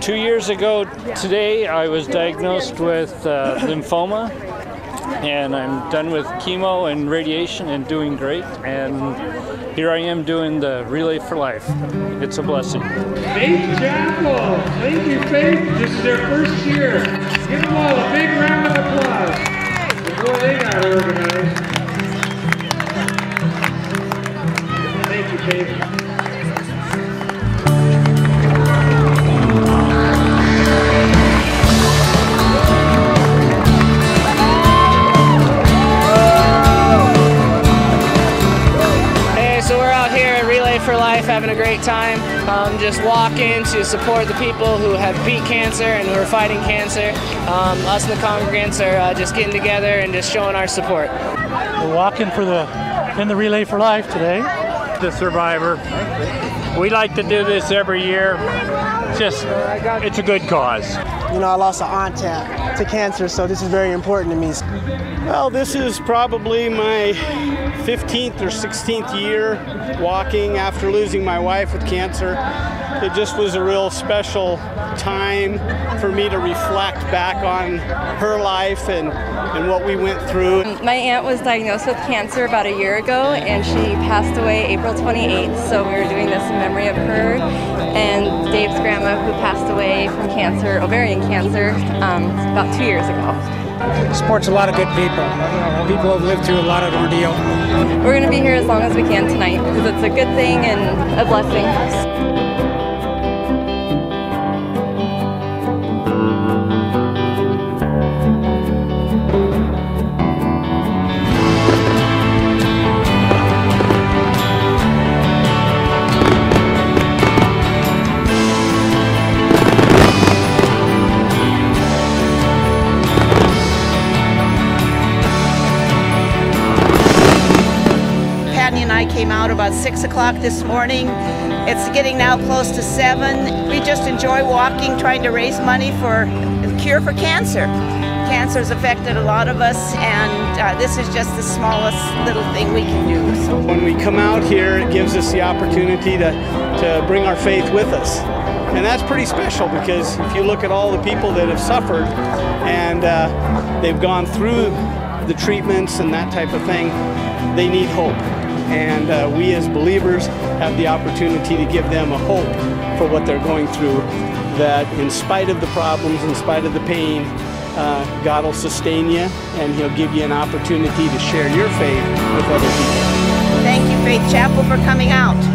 Two years ago today, I was diagnosed with uh, lymphoma, and I'm done with chemo and radiation and doing great. And here I am doing the Relay for Life. It's a blessing. Faith Chapel. Thank you, Faith. This is their first year. Give them all a big round of applause. Boy, they got organized. Life, having a great time. Um, just walking to support the people who have beat cancer and who are fighting cancer. Um, us and the congregants are uh, just getting together and just showing our support. We're walking for the in the Relay for Life today. The survivor. We like to do this every year. Just, it's a good cause. You know, I lost an aunt to, to cancer, so this is very important to me. Well, this is probably my 15th or 16th year walking after losing my wife with cancer. It just was a real special time for me to reflect back on her life and, and what we went through. My aunt was diagnosed with cancer about a year ago and she passed away April 28th, so we were doing this in memory of her and Dave's grandma who passed away from cancer, ovarian cancer, um, about two years ago supports a lot of good people. People have lived through a lot of ordeal. We're going to be here as long as we can tonight because it's a good thing and a blessing. I came out about 6 o'clock this morning. It's getting now close to 7. We just enjoy walking, trying to raise money for the cure for cancer. Cancer has affected a lot of us, and uh, this is just the smallest little thing we can do. So when we come out here, it gives us the opportunity to, to bring our faith with us. And that's pretty special because if you look at all the people that have suffered and uh, they've gone through the treatments and that type of thing, they need hope and uh, we as believers have the opportunity to give them a hope for what they're going through that in spite of the problems in spite of the pain uh, God will sustain you and he'll give you an opportunity to share your faith with other people. Thank you Faith Chapel for coming out.